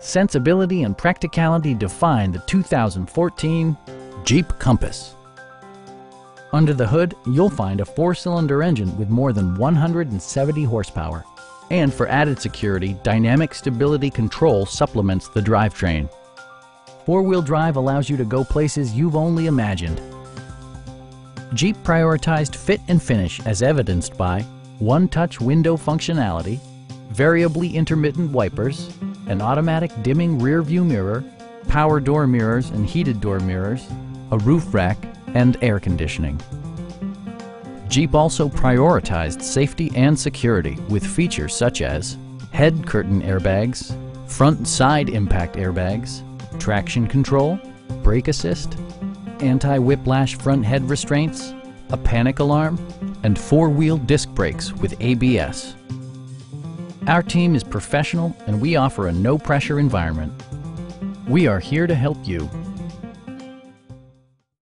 Sensibility and practicality define the 2014 Jeep Compass. Under the hood, you'll find a four-cylinder engine with more than 170 horsepower. And for added security, Dynamic Stability Control supplements the drivetrain. Four-wheel drive allows you to go places you've only imagined. Jeep prioritized fit and finish as evidenced by one-touch window functionality, variably intermittent wipers, an automatic dimming rear view mirror, power door mirrors and heated door mirrors, a roof rack, and air conditioning. Jeep also prioritized safety and security with features such as head curtain airbags, front side impact airbags, traction control, brake assist, anti-whiplash front head restraints, a panic alarm, and four-wheel disc brakes with ABS. Our team is professional and we offer a no-pressure environment. We are here to help you